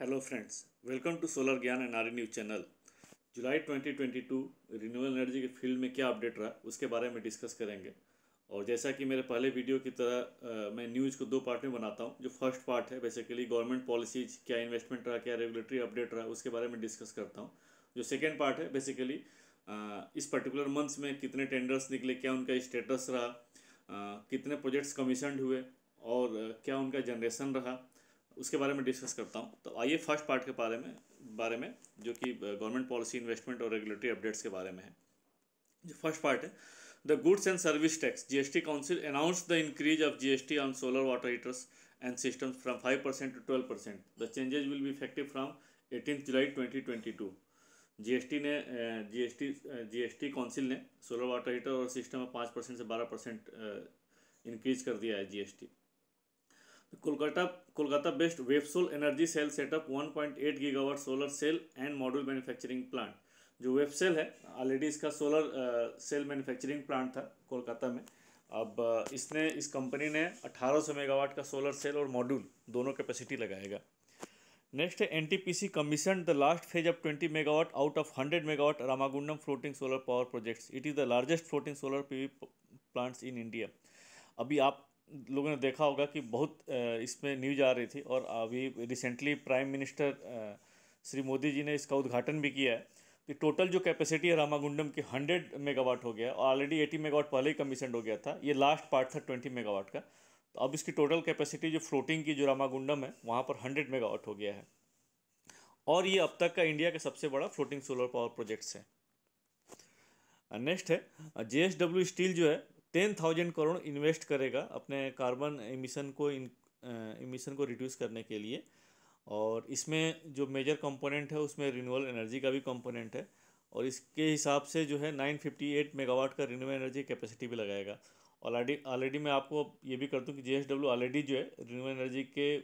Hello friends welcome to solar Gyan N R news channel July 2022 renewable energy के field में क्या update रहा उसके बारे में डिस्कस करेंगे। और जैसा कि मेरे पहले वीडियो की तरह अ, मैं न्यूज़ को दो पार्ट में बनाता हूँ। जो फ़र्स्ट पार्ट है बेसिकली गवर्नमेंट पॉलिसीज़ क्या इन्वेस्टमेंट रहा क्या रेगुलेटरी अपडेट रहा उसके बारे में डिस्कस करता हूँ। जो सेकेंड पार्ट है बेसिकली इस पर्टिकुलर मंथ्स में कितने टेंडर्स निकले क्या उनका स्टेटस रहा अ, कितने प्रोजेक्ट्स कमीशनड हुए और क्या उनका जनरेशन रहा उसके बारे में डिस्कस करता हूँ। तो आइए फ़र्स्ट पार्ट के बारे में बारे में, जो कि गवर्नमेंट पॉलिसी इन्वेस्टमेंट और रेगुलेटरी अपडेट्स के बारे में है। जो फ़र्स्ट पार्ट है the goods and service tax GST council announce the increase of GST on solar water heaters and systems from five percent to twelve percent the changes will be effective from eighteen July twenty twenty two GST ने GST GST council ने solar water heater और system में पाँच percent से बारह percent increase कर दिया है GST Kolkata Kolkata based Websol energy cell setup 1.8 gigawatt solar cell and module manufacturing plant. जो वेबसेल है ऑलरेडी इसका सोलर सेल मैन्युफैक्चरिंग प्लांट था कोलकाता में। अब इसने, इस कंपनी ने 1800 मेगावाट का सोलर सेल और मॉड्यूल दोनों कैपेसिटी लगाएगा। नेक्स्ट है an commission the last phase of 20 megawatt out of 100 megawatt Ramagundam floating solar power projects it is the largest floating solar PV plants in India अभी आप लोगों ने देखा होगा कि बहुत इसमें न्यूज़ आ रही थी और अभी recently prime minister Shri Modi ji ने इसका उद्घाटन भी किया है कि टोटल जो कैपेसिटी है रामागुंडम की हंड्रेड मेगावाट हो गया ऑलरेडी एटी मेगावाट पहले ही कमीशन हो गया था, ये लास्ट पार्ट था ट्वेंटी मेगावाट का। तो अब इसकी टोटल कैपेसिटी जो फ्लोटिंग की जो रामागुंडम है, वहाँ पर हंड्रेड मेगावाट हो गया है। और ये अब तक का इंडिया का सबसे बड़ा फ्लोटिंग सोलर पावर प्रोजेक्ट्स है। नेक्स्ट है जे एस डब्ल्यू स्टील जो है टेन थाउज़ेंड करोड़ इन्वेस्ट करेगा अपने कार्बन एमिशन को इन एमिशन को रिड्यूस करने के लिए। और इसमें जो मेजर कंपोनेंट है, उसमें रिन्यूएबल एनर्जी का भी कंपोनेंट है। और इसके हिसाब से जो है 958 मेगावाट का रिन्यूएबल एनर्जी कैपेसिटी भी लगाएगा। ऑलरेडी ऑलरेडी मैं आपको ये भी कर दूँ कि जे एस डब्ल्यू ऑलरेडी जो है रिन्यूएबल एनर्जी के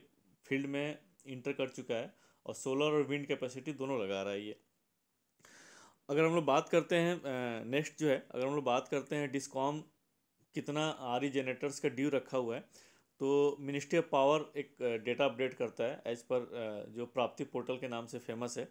फ़ील्ड में इंटर कर चुका है और सोलर और विंड कैपेसिटी दोनों लगा रहा है ये। अगर हम लोग बात करते हैं नेक्स्ट जो है, अगर हम लोग बात करते हैं डिस्कॉम कितना आर ई जनरेटर्स का ड्यू रखा हुआ है तो मिनिस्ट्री ऑफ़ पावर एक डेटा अपडेट करता है, एज पर जो प्राप्ति पोर्टल के नाम से फ़ेमस है।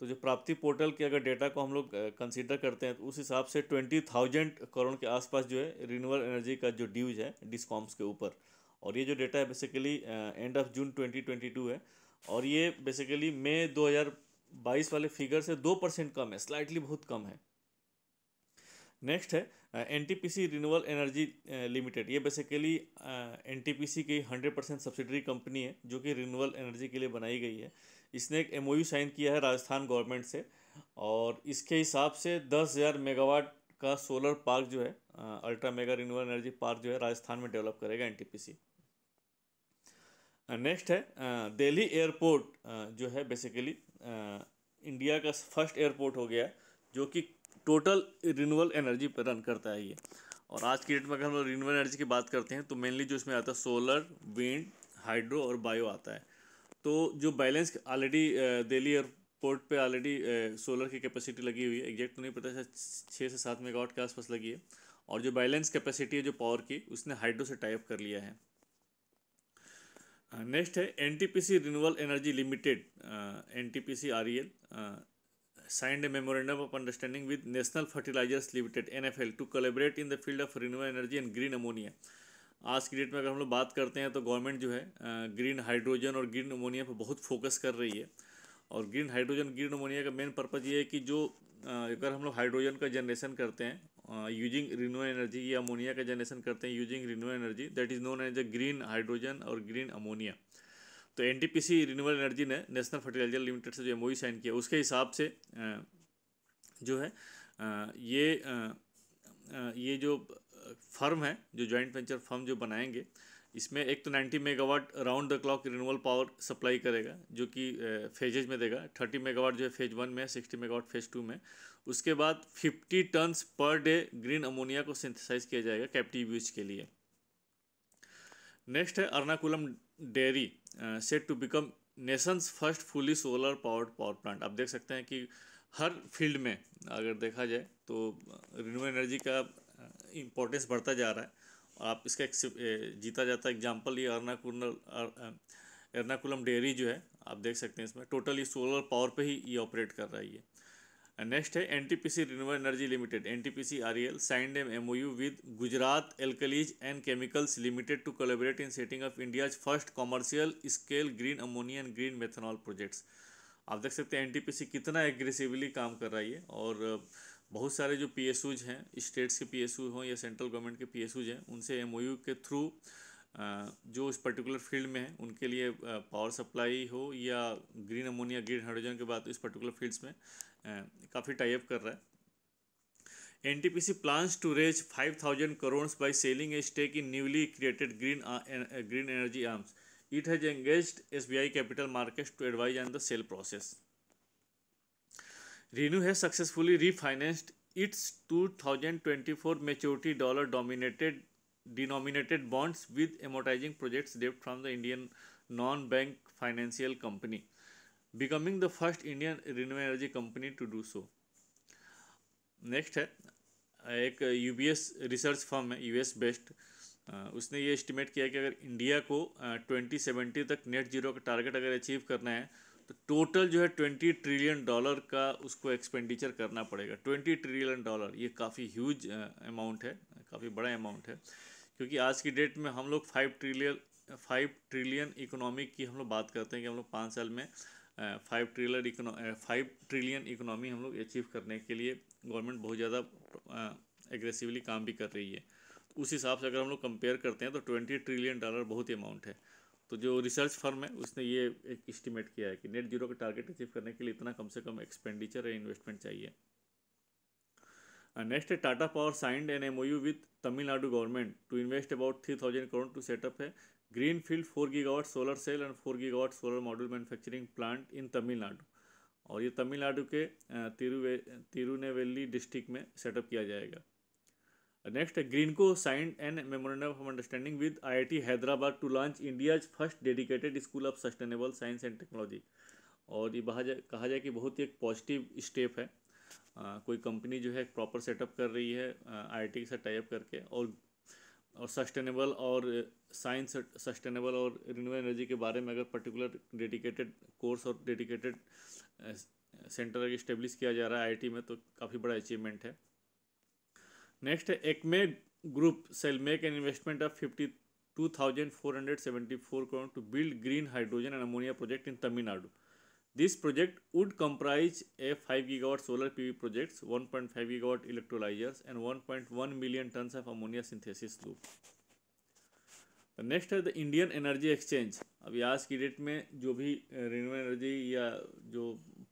तो जो प्राप्ति पोर्टल के अगर डेटा को हम लोग कंसीडर करते हैं तो उस हिसाब से ट्वेंटी थाउज़ेंड करोड़ के आसपास जो है रिन्यूएबल एनर्जी का जो ड्यूज है डिस्कॉम्स के ऊपर। और ये जो डेटा है बेसिकली एंड ऑफ़ जून 2022 है। और ये बेसिकली मई 2022 वाले फिगर से दो परसेंट कम है स्लाइटली बहुत कम है। नेक्स्ट है N T P C renewable energy limited ये basically N T P C की हंड्रेड परसेंट सब्सिडरी कंपनी है, जो कि रिन्यूएबल एनर्जी के लिए बनाई गई है। इसने एक एम ओ यू साइन किया है राजस्थान गवर्नमेंट से, और इसके हिसाब से दस हज़ार मेगावाट का सोलर पार्क जो है ultra mega renewable energy park जो है राजस्थान में डेवलप करेगा N T P C next है दिल्ली एयरपोर्ट जो है बेसिकली इंडिया का फ़र्स्ट एयरपोर्ट हो गया, जो कि टोटल रिन्यूएबल एनर्जी पर रन करता है ये। और आज की डेट में अगर हम लोग एनर्जी की बात करते हैं तो मेनली जो इसमें आता है सोलर विंड हाइड्रो और बायो आता है। तो जो बैलेंस ऑलरेडी दिल्ली एयरपोर्ट पे ऑलरेडी सोलर की कैपेसिटी लगी हुई है। एग्जैक्ट तो नहीं पता, शायद छः से सात मेगावाट के आसपास लगी है। और जो बैलेंस कैपेसिटी है, जो पावर की, उसने हाइड्रो से टाइप कर लिया है। नेक्स्ट है N T P C renewable energy limited N T P C R E L signed a memorandum of understanding with National Fertilizers Limited NFL to collaborate in the field of renewable energy and green ammonia. आज की date में अगर हम लोग बात करते हैं तो गवर्नमेंट जो है ग्रीन हाइड्रोजन और ग्रीन अमोनिया पर बहुत फोकस कर रही है और ग्रीन हाइड्रोजन ग्रीन अमोनिया का मेन पर्पज़ ये है कि जो अगर हम लोग हाइड्रोजन का जनरेशन करते हैं यूजिंग रिन्यूएबल एनर्जी या अमोनिया का जनरेशन करते हैं using renewable energy that is known as a green hydrogen और ग्रीन अमोनिया तो एन रिन्यूएबल एनर्जी ने नेशनल फर्टिलाइज़र लिमिटेड से जो एम साइन किया, उसके हिसाब से जो है ये ये जो फर्म है, जो जॉइंट वेंचर फर्म जो बनाएँगे, इसमें एक तो 90 megawatt round the clock renewable power supply करेगा, जो कि फेजेज में देगा। 30 मेगावाट जो है फ़ेज़ वन में 60 मेगावाट फ़ेज़ टू में उसके बाद 50 tons per day green ammonia को सिंथेसाइज किया जाएगा कैप्टिव यूज़ के लिए। नेक्स्ट है Ernakulam dairy set to become nation's first fully solar powered power plant आप देख सकते हैं कि हर फ़ील्ड में अगर देखा जाए तो रिन्यूएबल एनर्जी का इम्पोर्टेंस बढ़ता जा रहा है। और आप इसका एक जीता जाता एग्ज़ाम्पल ये अर्नाकुलम एर्नाकुलम डेयरी जो है, आप देख सकते हैं इसमें। टोटली सोलर पावर पे ही ये ऑपरेट कर रहा है ये। नेक्स्ट है N T P C renewable energy limited N T P C R L signed M M U with Gujarat alkalies and chemicals limited to collaborate in setting of India's first commercial scale green ammonia and green methanol projects आप देख सकते हैं N T P C कितना aggressively काम कर रही है और बहुत सारे जो पी हैं स्टेट्स के पी हों या सेंट्रल गवर्नमेंट के पी हैं, उनसे एम के थ्रू जो इस पर्टिकुलर फ़ील्ड में है, उनके लिए पावर सप्लाई हो या ग्रीन अमोनिया ग्रीन हाइड्रोजन के बाद इस पर्टिकुलर फील्ड्स में काफ़ी टाइप कर रहा है। N T P C plans to raise five thousand crore by selling a stake in newly created green green energy arms it has engage S B I capital market to advise on the sale process ReNew has successfully refinanced twenty four maturity dollar dominated denominated bonds with amortizing projects debt from the Indian non-bank financial company. becoming the first Indian renewable energy company to do so. Next है एक U B S research firm है US based उसने ये estimate किया कि अगर India को twenty seventy तक नेट ज़ीरो का टारगेट अगर अचीव करना है तो टोटल जो है ट्वेंटी ट्रिलियन डॉलर का उसको एक्सपेंडिचर करना पड़ेगा ट्वेंटी ट्रिलियन डॉलर ये काफ़ी ह्यूज अमाउंट है, काफ़ी बड़ा अमाउंट है क्योंकि आज की डेट में हम लोग five trillion five trillion economy की हम लोग बात करते हैं कि हम लोग पाँच साल में five trillion econo five trillion economy हम लोग अचीव करने के लिए गवर्नमेंट बहुत ज़्यादा एग्रेसिवली काम भी कर रही है। उस हिसाब से अगर हम लोग कंपेयर करते हैं तो ट्वेंटी ट्रिलियन डॉलर बहुत ही अमाउंट है। तो जो रिसर्च फर्म है, उसने ये एक इस्टीमेट किया है कि नेट ज़ीरो का टारगेट अचीव करने के लिए इतना कम से कम एक्सपेंडिचर या इन्वेस्टमेंट चाहिए। Next Tata power signed an M O U with Tamil Nadu government to invest about three thousand crore to set up है greenfield four gigawatt solar cell and four gigawatt solar module manufacturing plant in Tamil Nadu और ये तमिलनाडु के तिरुवे, Tirunelveli district में set up किया जाएगा। Next Greenko signed and memorandum of understanding with IIT Hyderabad to launch India's first dedicated school of sustainable science and technology और ये जाए कहा जाए कि बहुत ही एक पॉजिटिव स्टेप है। कोई कंपनी जो है प्रॉपर सेटअप कर रही है आईआईटी के साथ टाइप करके और और सस्टेनेबल और साइंस सस्टेनेबल और रिन्यूएबल एनर्जी के बारे में अगर पर्टिकुलर डेडिकेटेड कोर्स और डेडिकेटेड सेंटर अगर इस्टेब्लिश किया जा रहा है आईआईटी में तो काफ़ी बड़ा अचीवमेंट है। नेक्स्ट है ACME group shall make an investment of fifty two thousand four hundred seventy four crore to build green hydrogen and ammonia project in Tamil Nadu This project would comprise a 5 gigawatt solar PV projects, 1.5 gigawatt electrolyzers and 1.1 million tons of ammonia synthesis loop. Next है the Indian energy exchange अभी आज की date में जो भी renewable energy या जो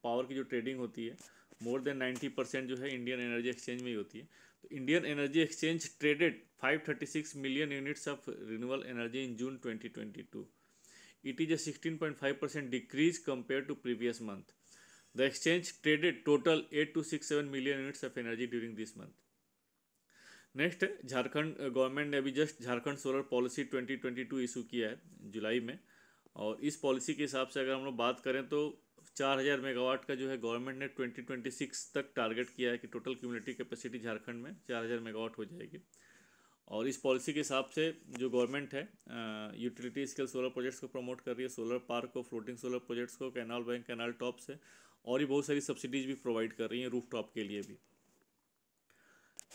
power की जो ट्रेडिंग होती है मोर देन नाइन्टी परसेंट जो है इंडियन एनर्जी एक्सचेंज में ही होती है। तो Indian energy exchange traded 536 million units of renewable energy in June 2022 it is a 16.5% decrease compared to previous month. The exchange traded total 8267 million units of energy during this month. Next Jharkhand government ने अभी just Jharkhand solar policy 2022 issue किया है जुलाई में और इस policy के हिसाब से अगर हम लोग बात करें तो 4000 मेगावाट का जो है गवर्नमेंट ने 2026 तक टारगेट किया है कि टोटल कम्युनिटी कैपेसिटी झारखंड में 4000 मेगावाट हो जाएगी और इस पॉलिसी के हिसाब से जो गवर्नमेंट है यूटिलिटी स्केल सोलर प्रोजेक्ट्स को प्रमोट कर रही है सोलर पार्क को फ्लोटिंग सोलर प्रोजेक्ट्स को कैनाल बैंक कैनाल टॉप से और भी बहुत सारी सब्सिडीज भी प्रोवाइड कर रही हैं रूफ टॉप के लिए भी।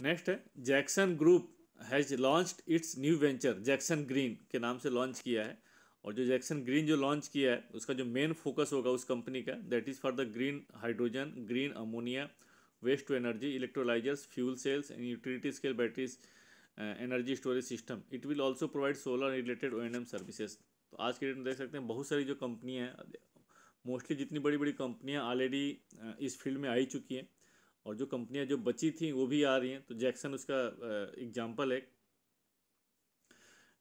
नेक्स्ट है Jackson group has launched its new venture Jackson green के नाम से लॉन्च किया है। और जो जैक्सन ग्रीन जो लॉन्च किया है, उसका जो मेन फोकस होगा उस कंपनी का that is for the green hydrogen green ammonia waste to energy electrolysers fuel cells and utility scale batteries energy storage system it will also provide solar related O and M services तो आज के date में देख सकते हैं, बहुत सारी जो कंपनियाँ हैं मोस्टली जितनी बड़ी बड़ी कंपनियाँ ऑलरेडी इस फ़ील्ड में आई चुकी हैं। और जो कंपनियाँ जो बची थी, वो भी आ रही हैं। तो जैक्सन उसका एग्ज़ाम्पल है।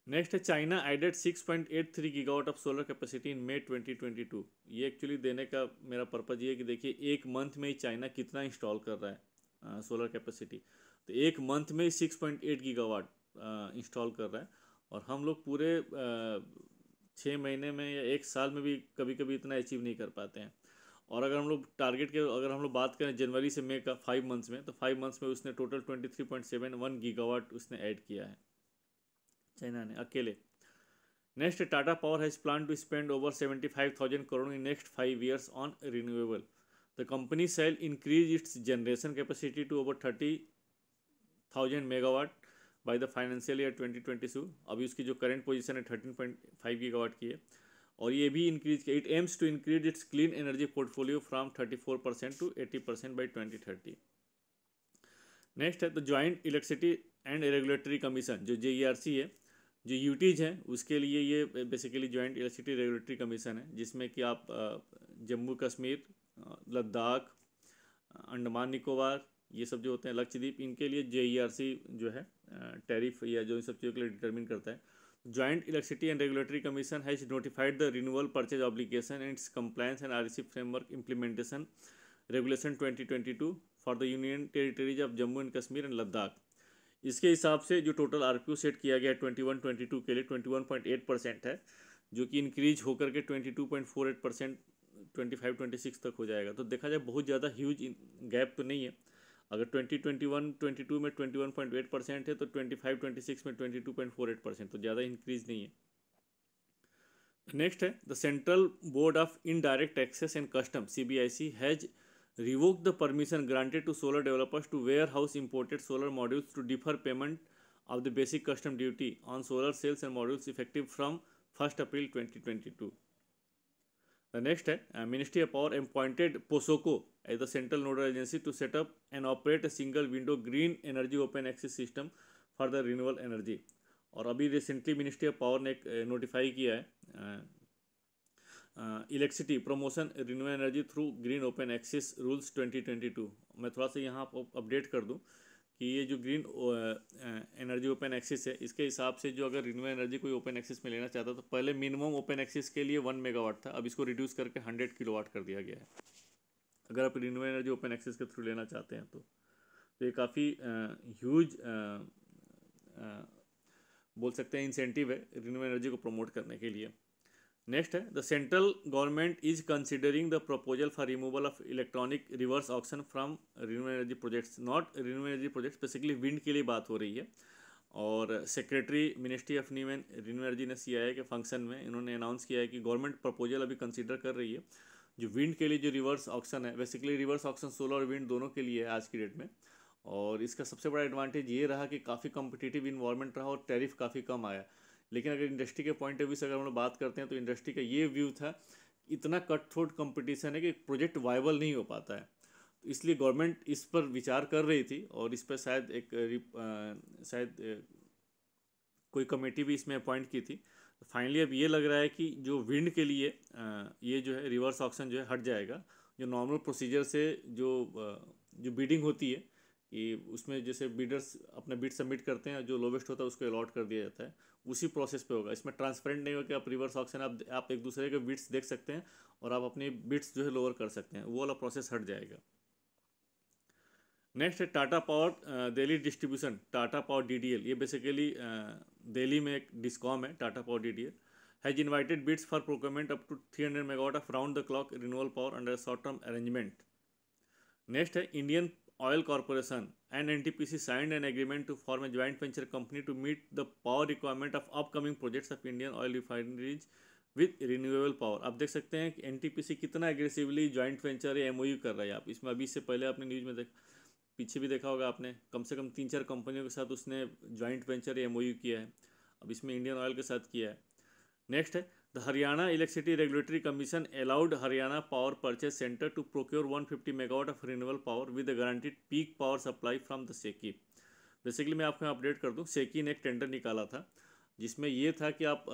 नेक्स्ट है China added six point eight 6.83 gigawatt of solar capacity in May 2022 ये एक्चुअली देने का मेरा पर्पज़ ये है कि देखिए, एक मंथ में ही चाइना कितना इंस्टॉल कर रहा है सोलर कैपेसिटी तो एक मंथ में six point eight gigawatt install कर रहा है। और हम लोग पूरे छः महीने में या एक साल में भी कभी कभी इतना अचीव नहीं कर पाते हैं। और अगर हम लोग टारगेट के, अगर हम लोग बात करें जनवरी से मई का फाइव मंथ्स में तो फाइव मंथ्स में उसने total twenty three point seven one gigawatt उसने ऐड किया है चाइना ने, अकेले। Next Tata power has plan to spend over seventy five thousand crore in next five years on renewable the company shall increase its generation capacity to over thirty thousand megawatt by the financial year twenty twenty two. अभी उसकी जो current position है thirteen point five gigawatt की है। और ये भी increase किया। It aims to increase its clean energy portfolio from thirty four percent to eighty percent by twenty thirty next है तो joint electricity and regulatory commission जो जेईआरसी है, जो यूटीज है, उसके लिए ये basically joint electricity regulatory commission है, जिसमें कि आप जम्मू कश्मीर लद्दाख अंडमान निकोबार ये सब जो होते हैं, लक्षद्वीप, इनके लिए जे जो है टैरिफ या जो इन सब चीज़ों के लिए डिटर्मिन करता है। Joint electricity and regulatory commission has notified the renewal purchase obligation and its compliance and RC framework implementation regulation 2022 for the union territories of Jammu and Kashmir and Ladakh इसके हिसाब से जो टोटल आरपीओ सेट किया गया है twenty one twenty two के लिए twenty one point eight percent है, जो कि इंक्रीज होकर के twenty two point four eight percent twenty five twenty six तक हो जाएगा। तो देखा जाए, बहुत ज़्यादा ह्यूज गैप तो नहीं है। अगर 2021-22 में 21.8 परसेंट है तो 25-26 में 22.48 परसेंट तो ज़्यादा इंक्रीज नहीं है। नेक्स्ट है the central board of indirect excise and custom C B I C has revoke the permission granted to solar developers to warehouse imported solar modules to defer payment of the basic custom duty on solar cells and modules effective from first April twenty twenty two the next है ministry of power appointed POSOCO as the central nodal agency to set up and operate a single window green energy open access system for the renewable energy और अभी recently ministry of power ने notify किया है electricity promotion renewable energy through green open access rules 2022 मैं थोड़ा सा यहाँ update कर दूँ। कि ये जो ग्रीन एनर्जी ओपन एक्सिस है, इसके हिसाब से जो अगर रिन्यूएबल एनर्जी कोई ओपन एक्सिस में लेना चाहता तो पहले मिनिमम ओपन एक्सिस के लिए वन मेगावाट था, अब इसको रिड्यूस करके हंड्रेड किलोवाट कर दिया गया है। अगर आप रिन्यूएबल एनर्जी ओपन एक्सिस के थ्रू लेना चाहते हैं तो तो ये काफ़ी ह्यूज बोल सकते हैं इंसेंटिव है रिन्यूएबल एनर्जी को प्रमोट करने के लिए। नेक्स्ट है the central government is considering the proposal for removal of electronic reverse auction from renewable energy projects not renewable energy projects basically wind के लिए बात हो रही है। और secretary ministry of new and renew energy ने सी के फ़ंक्शन में इन्होंने अनाउंस किया है कि गवर्नमेंट प्रपोजल अभी कंसिडर कर रही है। जो विंड के लिए जो रिवर्स ऑक्शन है बेसिकली रिवर्स ऑक्शन सोलर और विंड दोनों के लिए है आज की डेट में। और इसका सबसे बड़ा एडवांटेज ये रहा कि काफ़ी कम्पिटिटिव इन्वायरमेंट रहा और टैरिफ काफ़ी कम आया। लेकिन अगर इंडस्ट्री के पॉइंट ऑफ़ व्यू से अगर हम लोग बात करते हैं तो इंडस्ट्री का ये व्यू था, इतना कट थ्रोट कंपटीशन है कि प्रोजेक्ट वायबल नहीं हो पाता है। तो इसलिए गवर्नमेंट इस पर विचार कर रही थी और इस पर शायद एक शायद कोई कमेटी भी इसमें अपॉइंट की थी। तो फाइनली अब ये लग रहा है कि जो विंड के लिए ये जो है रिवर्स ऑप्शन जो है हट जाएगा। जो नॉर्मल प्रोसीजर से जो जो बीडिंग होती है कि उसमें जैसे बीडर्स अपना बीड सबमिट करते हैं, जो लोवेस्ट होता है, उसको अलॉट कर दिया जाता है। उसी प्रोसेस पे होगा। इसमें ट्रांसपेरेंट नहीं होगा कि आप रिवर्स ऑप्शन आप आप एक दूसरे के बिट्स देख सकते हैं और आप अपनी बिट्स जो है लोअर कर सकते हैं। वो वाला प्रोसेस हट जाएगा। नेक्स्ट है Tata power Delhi distribution Tata power DDL ये बेसिकली दिल्ली में एक डिस्कॉम है Tata power DDL has invited bids for procurement up to three hundred megawatt of round the clock renewal power under short term arrangement next है Indian Oil Corporation and NTPC signed an agreement to form a joint venture company to meet the power requirement of upcoming projects of Indian oil refineries with renewable power आप देख सकते हैं कि NTPC कितना aggressively joint venture या MOU कर रहा है आप। इसमें अभी इससे पहले आपने न्यूज़ में देख, पीछे भी देखा होगा आपने, कम से कम तीन चार कंपनियों के साथ उसने जॉइंट वेंचर या एमओयू किया है। अब इसमें इंडियन ऑयल के साथ किया है। नेक्स्ट है the Haryana electricity regulatory commission allowed Haryana power purchase centre to procure 150 fifty megawatt of renewal power with a guaranteed peak power supply from the SECI basically मैं आपको अपडेट कर दूँ सेकी ने एक टेंडर निकाला था, जिसमें यह था कि आप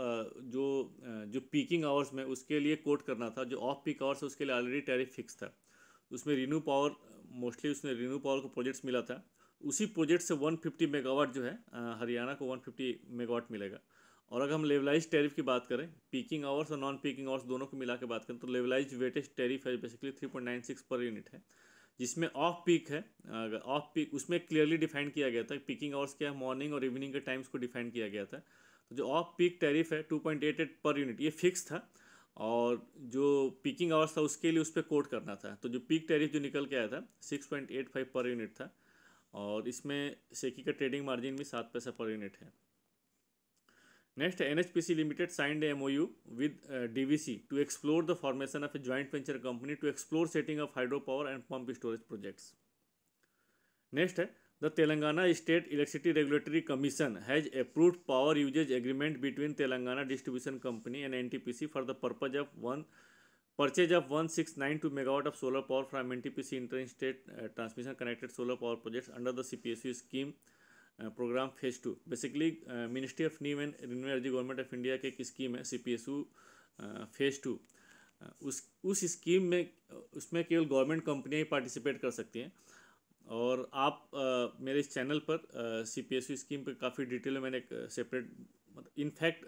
जो जो पीकिंग आवर्स में उसके लिए कोट करना था, जो ऑफ़ पीक आवर्स उसके लिए ऑलरेडी टैरिफ फिक्स था। उसमें रिन्यू पावर मोस्टली उसमें रिन्यू पावर को प्रोजेक्ट्स मिला था। उसी प्रोजेक्ट से 150 मेगावाट जो है हरियाणा को 150 मेगावाट मिलेगा। और अगर हम लेवलाइज टैरिफ की बात करें पीकिंग आवर्स और नॉन पीकिंग आवर्स दोनों को मिला के बात करें तो लेवलाइज वेटेज टैरिफ है basically three point nine six per unit है। जिसमें ऑफ़ पीक है, अगर ऑफ़ पीक उसमें क्लियरली डिफाइन किया गया था पीकिंग आवर्स क्या है मॉर्निंग और इवनिंग के टाइम्स को डिफाइन किया गया था। तो जो ऑफ़ पीक टैरिफ है two point eight eight per unit ये फिक्स था। और जो पीकिंग आवर्स था, उसके लिए उस पर कोट करना था। तो जो पीक टैरिफ जो निकल के आया था सिक्स पॉइंट एट फाइव पर यूनिट था। और इसमें सेकी का ट्रेडिंग मार्जिन भी सात पैसा पर यूनिट है। Next, NHPC Limited signed a MOU with uh, DVC to explore the formation of a joint venture company to explore setting up hydropower and pump storage projects. Next, the Telangana State Electricity Regulatory Commission has approved power usage agreement between Telangana Distribution Company and NTPC for the purpose of one purchase of 1692 megawatt of solar power from NTPC interstate uh, transmission connected solar power projects under the CPSU scheme program phase two. Basically ministry of new and renew energy government of India की एक scheme है? C P S U phase two उस उस scheme में उसमें केवल government कंपनियाँ ही participate कर सकती हैं। और आप uh, मेरे इस चैनल पर C P S U scheme पर काफ़ी डिटेल में मैंने एक सेपरेट मतलब इनफैक्ट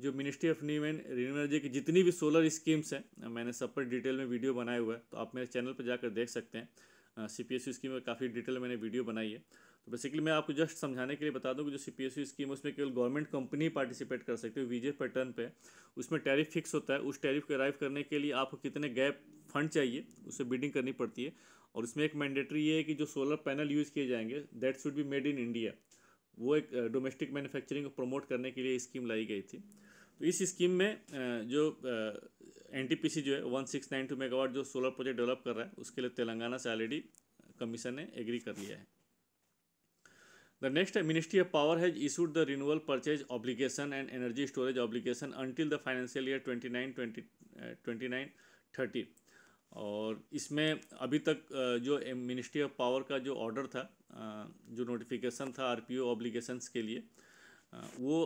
जो ministry of new and renew energy की जितनी भी सोलर स्कीम्स हैं मैंने सब पर डिटेल में वीडियो बनाया हुआ है। तो आप मेरे चैनल पर जाकर देख सकते हैं। C P S U scheme में काफ़ी डिटेल मैंने वीडियो बनाई है। तो बेसिकली मैं आपको जस्ट समझाने के लिए बता दूँ कि जो सी पी एस स्कीम है, उसमें केवल गवर्नमेंट कंपनी पार्टिसिपेट कर सकती है वीजे पैटर्न पे। उसमें टैरिफ फिक्स होता है, उस टैरिफ को अराइव करने के लिए आपको कितने गैप फंड चाहिए, उसे बिडिंग करनी पड़ती है। और उसमें एक मैंडेटरी ये है कि जो सोलर पैनल यूज़ किए जाएँगे that should be made in India वो एक डोमेस्टिक मैन्युफैक्चरिंग को प्रमोट करने के लिए स्कीम लाई गई थी। तो इस स्कीम में जो एनटीपीसी जो है one six nine two megawatt जो सोलर प्रोजेक्ट डेवलप कर रहा है, उसके लिए तेलंगाना से ऑलरेडी कमीशन ने एग्री कर लिया है। The next Ministry of Power has issued the renewal purchase obligation and energy storage obligation until the financial year 29 20 29 30 और इसमें अभी तक जो मिनिस्ट्री ऑफ़ पावर का जो ऑर्डर था जो नोटिफिकेशन था आरपीओ ऑब्लिगेशंस के लिए वो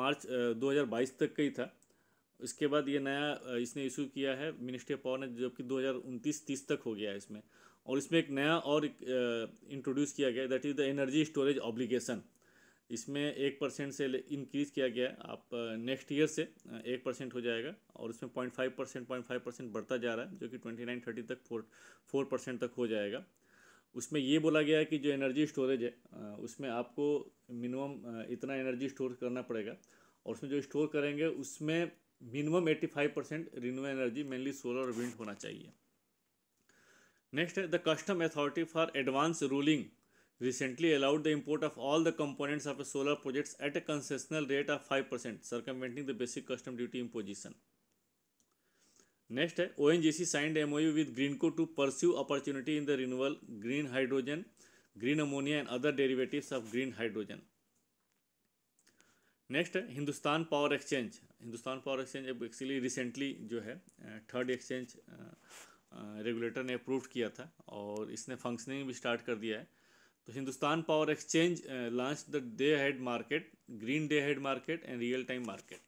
मार्च 2022 तक का ही था इसके बाद ये नया इसने इशू किया है मिनिस्ट्री ऑफ़ पावर ने जबकि 2029 30 तक हो गया है इसमें और इसमें एक नया और इंट्रोड्यूस किया गया that is the energy storage obligation इसमें एक परसेंट से इंक्रीज़ किया गया, आप नेक्स्ट ईयर से एक परसेंट हो जाएगा, और उसमें point five percent point five percent बढ़ता जा रहा है, जो कि ट्वेंटी नाइन थर्टी तक फोर फोर परसेंट तक हो जाएगा। उसमें ये बोला गया है कि जो एनर्जी स्टोरेज है उसमें आपको मिनिमम इतना एनर्जी स्टोर करना पड़ेगा, और उसमें जो स्टोर करेंगे, उसमें minimum eighty five percent renew energy mainly solar और विंड होना चाहिए। नेक्स्ट है the custom authority for advance ruling recently allowed the import of all the components of solar projects at a concessional rate of five percent circumventing the basic custom duty imposition next है O N G C signed M O U with Greenko to pursue opportunity in the renewal green hydrogen green ammonia and other derivative of green hydrogen next है Hindustan power exchange Hindustan power exchange actually recently जो है third exchange regulator ने approve किया था और इसने functioning भी start कर दिया है। तो Hindustan power exchange launch the day head market green day head market and real time market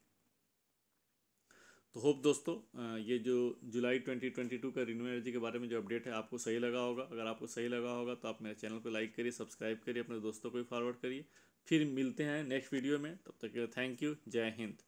तो होप दोस्तों ये जो जुलाई 2022 का रिन्यू एनर्जी के बारे में जो अपडेट है, आपको सही लगा होगा। अगर आपको सही लगा होगा तो आप मेरे चैनल को लाइक करिए सब्सक्राइब करिए, अपने दोस्तों को भी फॉरवर्ड करिए। फिर मिलते हैं नेक्स्ट वीडियो में, तब तक थैंक यू जय हिंद।